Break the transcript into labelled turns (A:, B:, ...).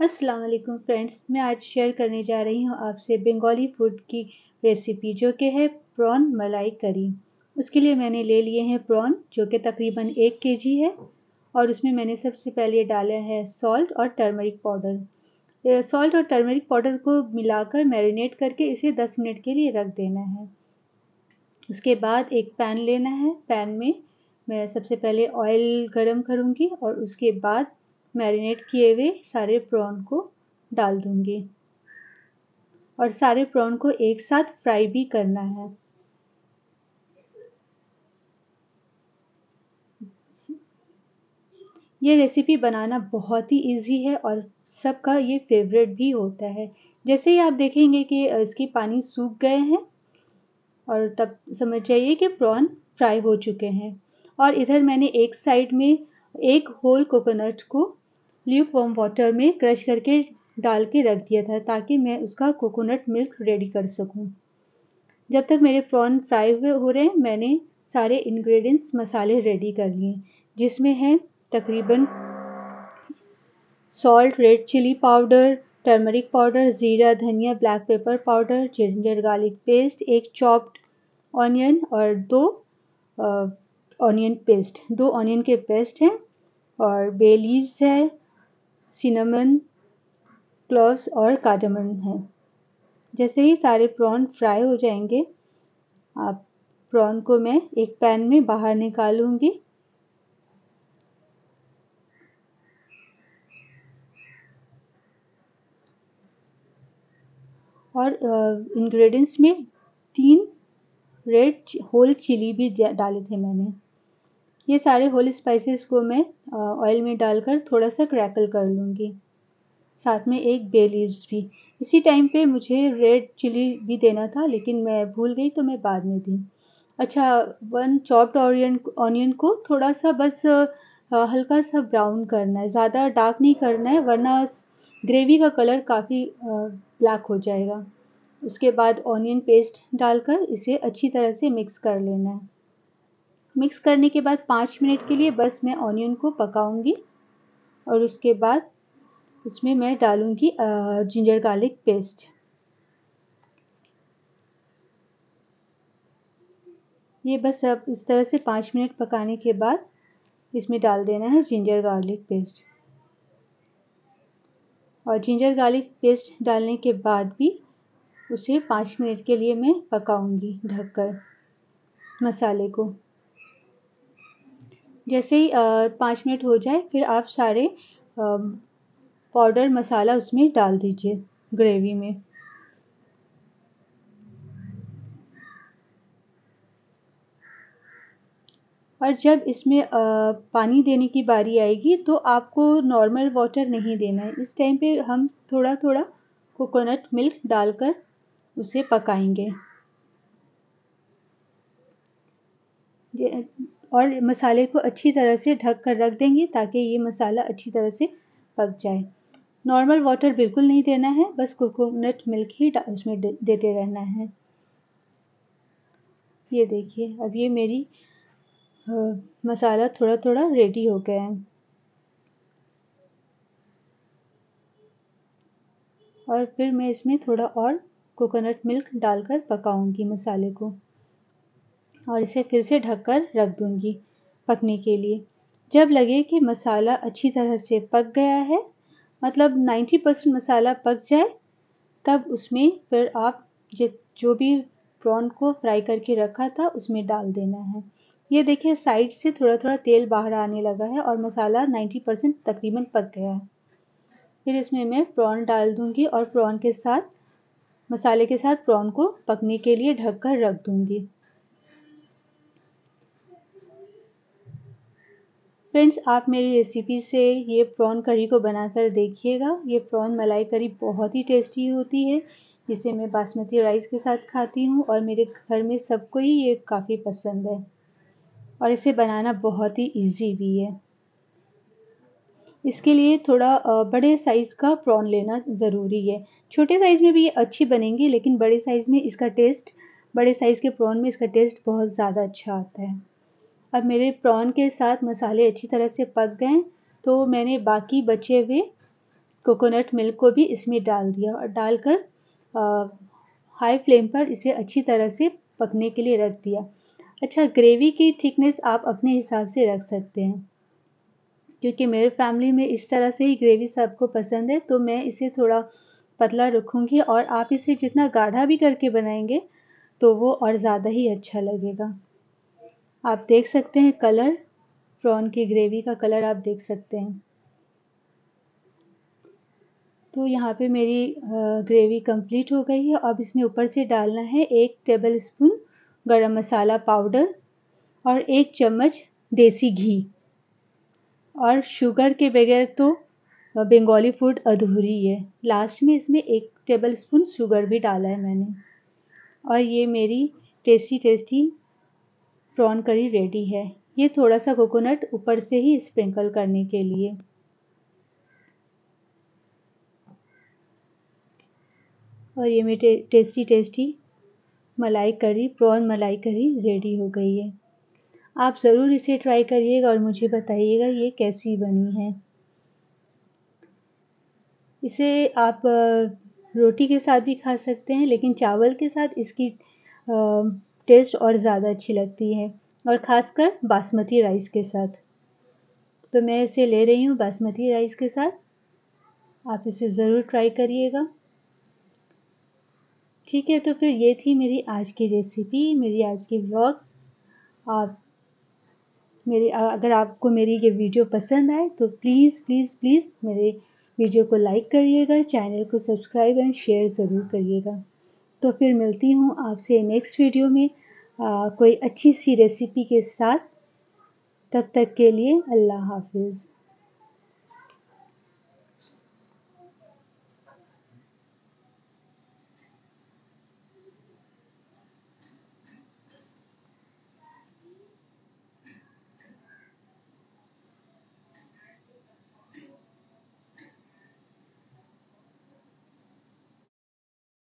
A: अस्सलाम वालेकुम फ्रेंड्स, मैं आज शेयर करने जा रही हूँ आपसे बंगाली फ़ूड की रेसिपी, जो कि है प्रॉन मलाई करी। उसके लिए मैंने ले लिए हैं प्रॉन, जो कि तकरीबन एक के जी है, और उसमें मैंने सबसे पहले डाला है सॉल्ट और टर्मरिक पाउडर। सॉल्ट और टर्मरिक पाउडर को मिलाकर मैरिनेट करके इसे 10 मिनट के लिए रख देना है। उसके बाद एक पैन लेना है। पैन में मैं सबसे पहले ऑयल गरम करूँगी और उसके बाद मैरिनेट किए हुए सारे प्रॉन को डाल दूँगी। और सारे प्रॉन को एक साथ फ्राई भी करना है। ये रेसिपी बनाना बहुत ही इजी है और सबका ये फेवरेट भी होता है। जैसे ही आप देखेंगे कि इसकी पानी सूख गए हैं और तब समझ जाइए कि प्रॉन फ्राई हो चुके हैं। और इधर मैंने एक साइड में एक होल कोकोनट को ल्यूक वॉम वाटर में क्रश करके डाल के रख दिया था ताकि मैं उसका कोकोनट मिल्क रेडी कर सकूँ। जब तक मेरे प्रॉन फ्राई हुए हो रहे हैं, मैंने सारे इंग्रेडिएंट्स मसाले रेडी कर लिए, जिसमें है तकरीबन salt red chilli powder turmeric powder ज़ीरा, धनिया black pepper powder ginger garlic paste एक चॉप्ड ऑनियन और दो ऑनियन पेस्ट दो ऑनियन के पेस्ट हैं और बे लीव्स है सिनेमन क्लॉस और कार्डमन है। जैसे ही सारे प्रॉन फ्राई हो जाएँगे, आप प्रॉन को मैं एक पैन में बाहर निकालूँगी। और इंग्रेडिएंट्स में तीन रेड होल चिली भी डाले थे मैंने। ये सारे होल स्पाइसेस को मैं ऑयल में डालकर थोड़ा सा क्रैकल कर लूँगी। साथ में एक बे लीव्स भी। इसी टाइम पे मुझे रेड चिली भी देना था, लेकिन मैं भूल गई तो मैं बाद में दी। अच्छा वन चॉप्ड ऑनियन ऑनियन को थोड़ा सा बस हल्का सा ब्राउन करना है। ज़्यादा डार्क नहीं करना है, वरना ग्रेवी का कलर काफ़ी ब्लैक हो जाएगा। उसके बाद ऑनियन पेस्ट डालकर इसे अच्छी तरह से मिक्स कर लेना है। मिक्स करने के बाद पाँच मिनट के लिए बस मैं ऑनियन को पकाऊँगी और उसके बाद उसमें मैं डालूँगी जिंजर गार्लिक पेस्ट ये बस अब इस तरह से पाँच मिनट पकाने के बाद इसमें डाल देना है जिंजर गार्लिक पेस्ट और जिंजर गार्लिक पेस्ट डालने के बाद भी उसे पाँच मिनट के लिए मैं पकाऊँगी ढककर मसाले को। जैसे ही पाँच मिनट हो जाए, फिर आप सारे पाउडर मसाला उसमें डाल दीजिए ग्रेवी में। और जब इसमें पानी देने की बारी आएगी तो आपको नॉर्मल वाटर नहीं देना है। इस टाइम पे हम थोड़ा थोड़ा कोकोनट मिल्क डालकर उसे पकाएँगे। और मसाले को अच्छी तरह से ढक कर रख देंगे ताकि ये मसाला अच्छी तरह से पक जाए। नॉर्मल वाटर बिल्कुल नहीं देना है बस कोकोनट मिल्क ही उसमें देते रहना है। ये देखिए अब ये मेरी आ, मसाला थोड़ा थोड़ा रेडी हो गया है। और फिर मैं इसमें थोड़ा और कोकोनट मिल्क डालकर पकाऊँगी मसाले को। और इसे फिर से ढककर रख दूँगी पकने के लिए। जब लगे कि मसाला अच्छी तरह से पक गया है मतलब 90 परसेंट मसाला पक जाए, तब उसमें फिर आप जो भी प्रॉन को फ्राई करके रखा था, उसमें डाल देना है। ये देखिए साइड से थोड़ा थोड़ा तेल बाहर आने लगा है और मसाला 90 परसेंट तकरीबन पक गया है। फिर इसमें मैं प्रॉन डाल दूँगी और प्रॉन के साथ, मसाले के साथ प्रॉन को पकने के लिए ढककर रख दूँगी। फ्रेंड्स, आप मेरी रेसिपी से ये प्रॉन करी को बनाकर देखिएगा। ये प्रॉन मलाई करी बहुत ही टेस्टी होती है, जिसे मैं बासमती राइस के साथ खाती हूँ और मेरे घर में सबको ही ये काफ़ी पसंद है। और इसे बनाना बहुत ही इजी भी है। इसके लिए थोड़ा बड़े साइज़ का प्रॉन लेना ज़रूरी है। छोटे साइज़ में भी ये अच्छी बनेंगी, लेकिन बड़े साइज़ में इसका टेस्ट बड़े साइज़ के प्रॉन में इसका टेस्ट बहुत ज़्यादा अच्छा आता है। अब मेरे प्रॉन के साथ मसाले अच्छी तरह से पक गए तो मैंने बाकी बचे हुए कोकोनट मिल्क को भी इसमें डाल दिया और डालकर हाई फ्लेम पर इसे अच्छी तरह से पकने के लिए रख दिया। अच्छा ग्रेवी की थिकनेस आप अपने हिसाब से रख सकते हैं, क्योंकि मेरे फैमिली में इस तरह से ही ग्रेवी सबको पसंद है तो मैं इसे थोड़ा पतला रखूँगी और आप इसे जितना गाढ़ा भी करके बनाएँगे तो वो और ज़्यादा ही अच्छा लगेगा। आप देख सकते हैं कलर। प्रॉन की ग्रेवी का कलर आप देख सकते हैं। तो यहाँ पे मेरी ग्रेवी कंप्लीट हो गई है। अब इसमें ऊपर से डालना है एक टेबल स्पून गरम मसाला पाउडर और एक चम्मच देसी घी। और शुगर के बगैर तो बंगाली फ़ूड अधूरी है। लास्ट में इसमें एक टेबल स्पून शुगर भी डाला है मैंने। और ये मेरी tasty tasty prawn curry ready है। ये थोड़ा सा कोकोनट ऊपर से ही स्प्रिंकल करने के लिए। और ये मेरी टेस्टी टेस्टी मलाई करी, प्रॉन मलाई करी रेडी हो गई है। आप ज़रूर इसे ट्राई करिएगा और मुझे बताइएगा ये कैसी बनी है। इसे आप रोटी के साथ भी खा सकते हैं, लेकिन चावल के साथ इसकी टेस्ट और ज़्यादा अच्छी लगती है, और ख़ासकर बासमती राइस के साथ। तो मैं इसे ले रही हूँ बासमती राइस के साथ। आप इसे ज़रूर ट्राई करिएगा। ठीक है तो फिर ये थी मेरी आज की रेसिपी मेरी आज की व्लॉग्स आप मेरी, अगर आपको मेरी ये वीडियो पसंद आए तो प्लीज़ प्लीज़ प्लीज़ मेरे वीडियो को लाइक करिएगा चैनल को सब्सक्राइब एंड शेयर ज़रूर करिएगा। तो फिर मिलती हूँ आपसे नेक्स्ट वीडियो में। आ, कोई अच्छी सी रेसिपी के साथ। तब तक के लिए अल्लाह हाफिज़।